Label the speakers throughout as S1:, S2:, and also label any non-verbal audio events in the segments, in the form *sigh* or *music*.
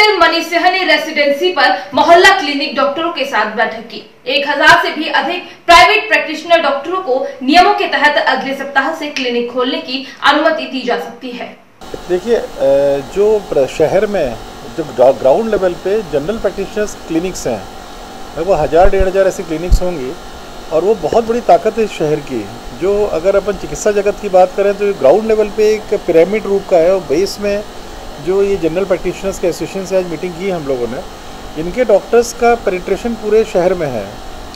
S1: Collector Manish Singh ने residency पर मोहल्ला क्लिनिक डॉक्टरों के साथ बैठक की। एक हज़ार से भी अधिक प्राइवेट प्रैक्टिशनर डॉक्टरों को नियमों के तहत अगले सप्ताह से क्लिनिक खोलने की अनुमति दी जा सकती है।
S2: देखिए जो शहर में, जो ग्राउंड लेवल पे जनरल प्रैक्टिशनर्स क्लिनिक्स हैं लगभग हज़ार डेढ़ हज़ार ऐसी क्लिनिक्स होंगी और वो बहुत बड़ी ताकत है शहर की। जो अगर अपन चिकित्सा जगत की बात करें तो ग्राउंड लेवल पे एक पिरामिड रूप का है और बेस में जो ये जनरल प्रैक्टिशनर्स के एसोसिएशन से आज मीटिंग की हम लोगों ने, इनके डॉक्टर्स का पेनिट्रेशन पूरे शहर में है।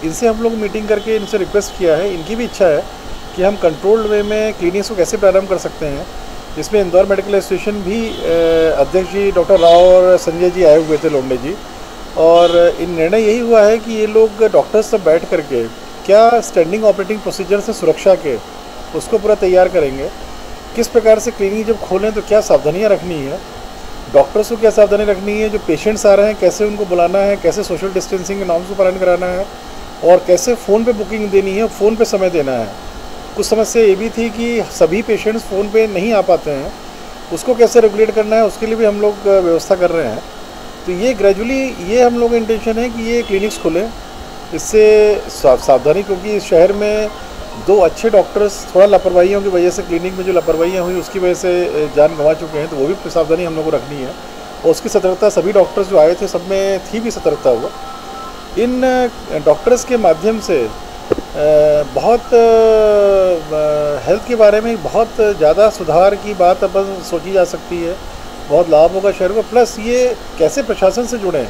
S2: इनसे हम लोग मीटिंग करके इनसे रिक्वेस्ट किया है। इनकी भी इच्छा है कि हम कंट्रोल्ड वे में क्लिनिक्स को कैसे प्रारंभ कर सकते हैं। इसमें इंदौर मेडिकल एसोसिएशन भी अध्यक्ष जी डॉक्टर राव और संजय जी आए हुए थे, लोंडे जी। और इन निर्णय यही हुआ है कि ये लोग डॉक्टर्स से बैठ करके क्या स्टैंडिंग ऑपरेटिंग प्रोसीजर से सुरक्षा के, उसको पूरा तैयार करेंगे। किस प्रकार से क्लिनिक जब खोलें तो क्या सावधानियाँ रखनी है? डॉक्टर्स को क्या सावधानी रखनी है? जो पेशेंट्स आ रहे हैं, कैसे उनको बुलाना है? कैसे सोशल डिस्टेंसिंग के नॉर्म्स को पालन कराना है? और कैसे फ़ोन पे बुकिंग देनी है? फ़ोन पे समय देना है। कुछ समस्या ये भी थी कि सभी पेशेंट्स फ़ोन पे नहीं आ पाते हैं। उसको कैसे रेगुलेट करना है? उसके लिए भी हम लोग व्यवस्था कर रहे हैं। तो ये ग्रेजुअली, ये हम लोग का इंटेंशन है कि ये क्लिनिक्स खुलें। इससे सावधानी, क्योंकि इस शहर में दो अच्छे डॉक्टर्स थोड़ा लापरवाहियों की वजह से क्लिनिक में जो लापरवाहियाँ हुई, उसकी वजह से जान गंवा चुके हैं तो वो भी सावधानी हम लोग को रखनी है। और उसकी सतर्कता, सभी डॉक्टर्स जो आए थे, सब में थी भी सतर्कता हुआ। इन डॉक्टर्स के माध्यम से बहुत हेल्थ के बारे में बहुत ज़्यादा सुधार की बात अपन सोची जा सकती है। बहुत लाभ होगा शहर को। प्लस ये कैसे प्रशासन से जुड़ें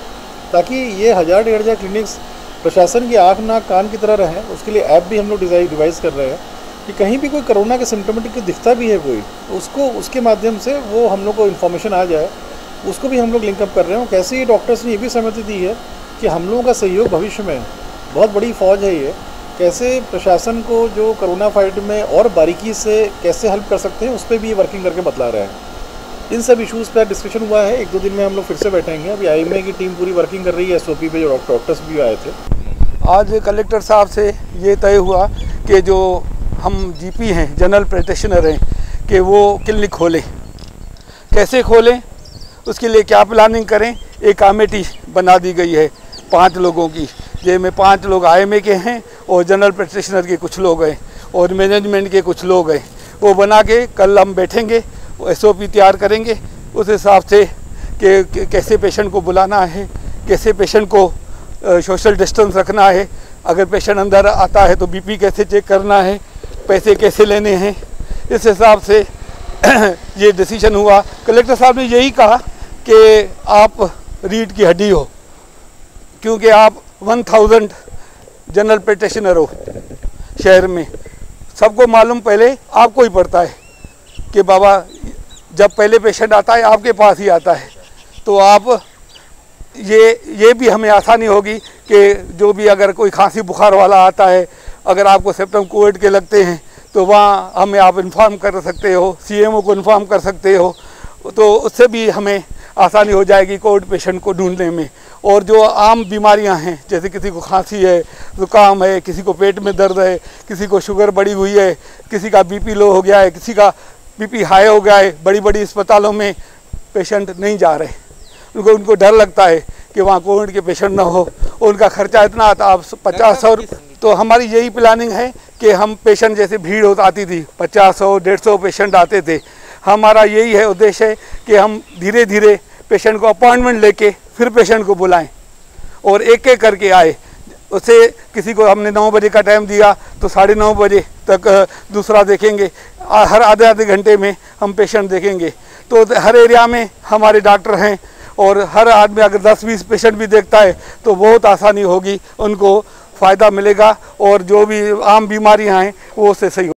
S2: ताकि ये हज़ार डेढ़ हज़ार क्लिनिक्स प्रशासन की आँख नाक कान की तरह रहें, उसके लिए ऐप भी हम लोग डिज़ाइन डिवाइस कर रहे हैं कि कहीं भी कोई कोरोना के सिम्टोमेटिक दिखता भी है कोई उसको, उसके माध्यम से वो हम लोग को इन्फॉर्मेशन आ जाए, उसको भी हम लोग लिंकअप कर रहे हैं। कैसे ये डॉक्टर्स ने ये भी सहमति दी है कि हम लोगों का सहयोग भविष्य में बहुत बड़ी फौज है ये। कैसे प्रशासन को जो कोरोना फाइट में और बारीकी से कैसे हेल्प कर सकते हैं, उस पर भी ये वर्किंग करके बतला रहे हैं। इन सब इश्यूज़ पर डिस्कशन हुआ है। एक दो दिन में हम लोग फिर से बैठेंगे अभी आई एम की टीम पूरी वर्किंग कर रही है। एसओपी पे जो डॉक्टर्स भी आए थे।
S3: आज कलेक्टर साहब से ये तय हुआ कि जो हम जीपी हैं जनरल प्रैक्टिशनर हैं, कि वो क्लिनिक खोलें। कैसे खोलें? उसके लिए क्या प्लानिंग करें? एक कमेटी बना दी गई है पाँच लोगों की जिसमें पाँच लोग आईएमए के हैं और जनरल प्रैक्टिशनर के कुछ लोग हैं और मैनेजमेंट के कुछ लोग हैं। वो बना के कल हम बैठेंगे। एसओपी तैयार करेंगे। उस हिसाब से कि कैसे पेशेंट को बुलाना है, कैसे पेशेंट को सोशल डिस्टेंस रखना है। अगर पेशेंट अंदर आता है तो बीपी कैसे चेक करना है, पैसे कैसे लेने हैं। इस हिसाब से *clears throat* ये डिसीज़न हुआ। कलेक्टर साहब ने यही कहा कि आप रीढ़ की हड्डी हो, क्योंकि आप 1000 जनरल प्रैक्टिशनर हो शहर में। सबको मालूम पहले आपको ही पड़ता है कि बाबा जब पहले पेशेंट आता है, आपके पास ही आता है। तो आप ये ये भी हमें आसानी होगी कि जो भी अगर कोई खांसी बुखार वाला आता है, अगर आपको सिम्टम कोविड के लगते हैं तो वहाँ हमें आप इन्फॉर्म कर सकते हो सीएमओ को इन्फॉर्म कर सकते हो। तो उससे भी हमें आसानी हो जाएगी कोविड पेशेंट को ढूँढने में। और जो आम बीमारियाँ हैं, जैसे किसी को खांसी है, ज़ुकाम है, किसी को पेट में दर्द है, किसी को शुगर बढ़ी हुई है, किसी का बीपी लो हो गया है, किसी का बीपी हाई हो गया है बड़ी बड़ी अस्पतालों में पेशेंट नहीं जा रहे। उनको उनको डर लगता है कि वहाँ कोविड के पेशेंट ना हो उनका खर्चा इतना आता आप पचास सौ तो हमारी यही प्लानिंग है कि हम पेशेंट जैसे भीड़ होती आती थी, पचास सौ, डेढ़ सौ पेशेंट आते थे। हमारा यही है उद्देश्य है कि हम धीरे धीरे पेशेंट को अपॉइंटमेंट लेके फिर पेशेंट को बुलाएँ और एक एक करके आए। उसे किसी को हमने नौ बजे का टाइम दिया तो साढ़े नौ बजे तक दूसरा देखेंगे। हर आधे आधे घंटे में हम पेशेंट देखेंगे। तो हर एरिया में हमारे डॉक्टर हैं और हर आदमी अगर 10-20 पेशेंट भी देखता है तो बहुत आसानी होगी, उनको फ़ायदा मिलेगा और जो भी आम बीमारियाँ हैं, वो उससे सही